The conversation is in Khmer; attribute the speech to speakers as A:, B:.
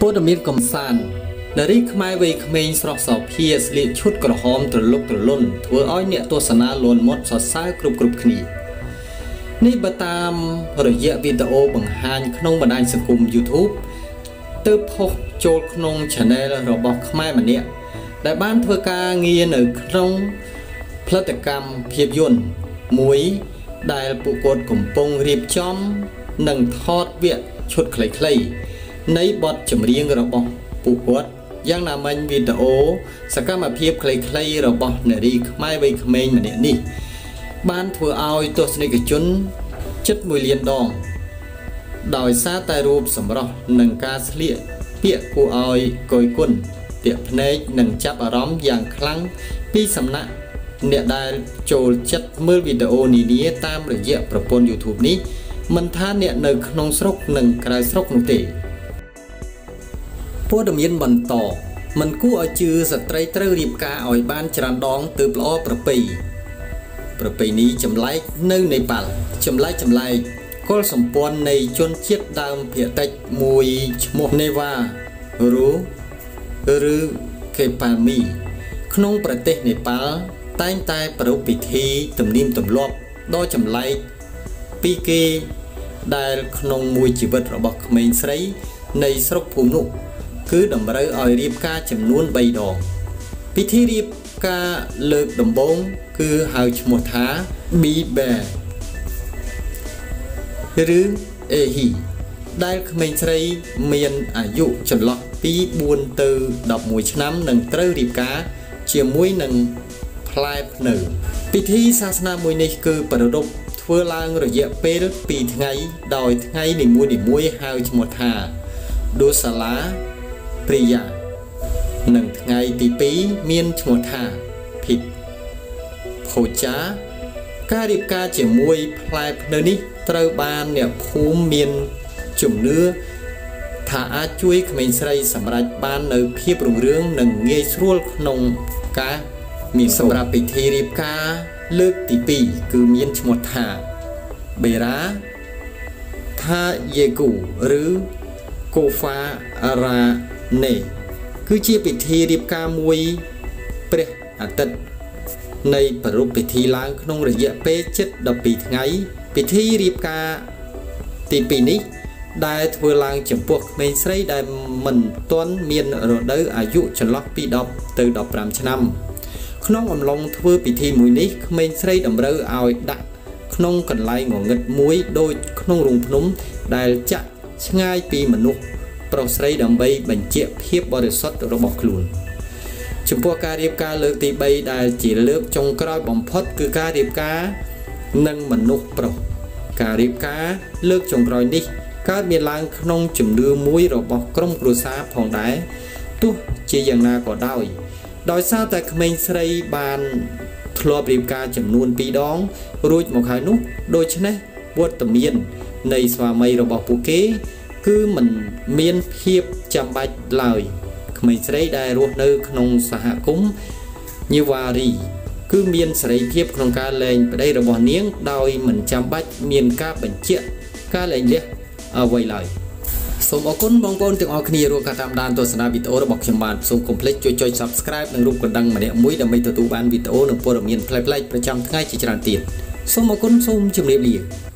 A: ព័ត៌មានកំសាន្តនារីខ្មែរវ័យក្មេងស្រស់សោភាស្លៀកឈុតក្រហមត្រលុកត្រលុនធ្វើឲ្យអ្នកទស្សនាលន់មាត់សរសើរគ្រប់គ្រប់គ្នានេះបើតាមរយៈវីដេអូបង្ហាញក្នុងបណ្ដាញសង្គម YouTube ទើបផុសចូលក្នុង Channel របស់ខ្មែរម្នាក់ដែលបានធ្វើការងារនៅក្នុងផលិតកម្មភាពយន្តមួយដែលពួកគាត់កំពុងរៀបចំ និងថតវគ្គឈុតខ្លីៗ នៃបទចម្រៀងរបស់ពួកគាត់យ៉ាងណាមិញវីដេអូសកម្មភាពខ្លីៗរបស់នារីខ្មែរវ័យក្មេងម្នាក់នេះ បានធ្វើឲ្យទស្សនិកជនជិត1លានដង ដោយសារតែរូបសម្រស់និងការស្លៀកពាក់គួរឲ្យកយគុណទាក់ភ្នែកនិងចាប់អារម្មណ៍យ៉ាងខ្លាំងពីសំណាក់អ្នកដែលចូលចិត្តមើលវីដេអូនានាតាមរយៈប្រព័ន្ធ YouTube នេះមិនថាអ្នកនៅក្នុងស្រុកនិងក្រៅស្រុកនោះទេ ព័ត៌មានបន្តមិនគួរឲ្យជឿស្ត្រីត្រូវរៀបការឲ្យបានច្រើនដងទើបល្អប្រពៃប្រពៃណីចម្លែកនៅនេប៉ាល់ចម្លែកចម្លែកកុលសម្ព័ន្ធនៃជនជាតិដើមភាគតិចមួយឈ្មោះនេវ៉ារូឬកេប៉ាមី ក្នុងប្រទេសនេប៉ាល់តែងតែប្រារព្ធពិធីទំនៀមទម្លាប់ដ៏ចម្លែកពីគេដែលក្នុងមួយជីវិតរបស់ក្មេងស្រី នៃស្រុកភូមិនោះ គឺតម្រូវឲ្យរៀបការចំនួន3ដងពិធីរៀបការលើកដំបូងគឺហៅឈ្មោះថា Bibe ឬ Ehi ដែលក្មេងស្រីមានអាយុចន្លោះពី4ទៅ11ឆ្នាំនឹងត្រូវរៀបការជាមួយនឹងផ្លែភ្នៅពិធីសាសនាមួយនេះគឺប្រារព្ធធ្វើឡើងរយៈពេល2ថ្ងៃ ដោយថ្ងៃនីមួយៗហៅឈ្មោះថា Dosala ព្រិយានិងថ្ងៃទី2មានឈ្មោះថាភិកភោចាការរៀបការជាមួយផ្លែភ្នៅនេះត្រូវបានអ្នកភូមិមានជំនឿថាអាចជួយក្មេងស្រីសម្រេចបាននៅភាពរុងរឿងនិងងាយស្រួលក្នុងការមានសម្រាប់ពិធីរៀបការលើកទី2គឺមានឈ្មោះថាបេរ៉ាថាយេគូឬកូហ្វារ៉ា នេគឺជាពិធីរៀបការមួយព្រះអាទិត្យនៃប្រពៃពិធីឡើងក្នុងរយៈពេលជិត12ថ្ងៃ ពិធីរៀបការទី2នេះដែលធ្វើឡើងចំពោះក្មេងស្រីដែលមិនទាន់មានរដូវអាយុចន្លោះពី10ទៅ15ឆ្នាំ ក្នុងអំឡុងធ្វើពិធីមួយនេះក្មេងស្រីតម្រូវឲ្យដាក់ក្នុងកន្លែងងងឹតមួយដូចក្នុងរូងភ្នំដែលចាក់ឆ្ងាយពីមនុស្ស ប្រុសស្រីដើម្បីបញ្ជាក់ភាពបរិសុទ្ធរបស់ខ្លួនចំពោះការរៀបការលើកទី3ដែលជាលើកចុងក្រោយបំផុត គឺការរៀបការនឹងមនុស្សប្រុសការរៀបការលើកចុងក្រោយនេះកើតមានឡើងក្នុងជំនឿមួយរបស់ក្រុមគ្រួសារផងដែរទោះជាយ៉ាងណាក៏ដោយ ដោយសារតែក្មេងស្រីបានធ្លាប់រៀបការចំនួន2ដង រួចមកហើយនោះដូច្នេះវត្តមាននៃស្វាមីរបស់ពួកគេ គឺមិនមានភាពចាំបាច់ឡើយក្មេងស្រីដែលរស់នៅក្នុងសហគមន៍ញីវ៉ារីគឺមានសេរីភាពក្នុងការលែងប្តីរបស់នាង ដោយមិនចាំបាច់មានការបញ្ជាក់ការលែងលះអ្វីឡើយសូមអរគុណបងប្អូនទាំងអស់គ្នារួមការតាមដានទស្សនាវីដេអូរបស់ខ្ញុំបាទសូមកុំភ្លេចជួយចុច Subscribe និងរូបកណ្ដឹងម្នាក់មួយដើម្បីទទួលបានវីដេអូនិងព័ត៌មានផ្លែផ្លែប្រចាំថ្ងៃជាច្រើនទៀតសូមអរគុណសូមជម្រាបលា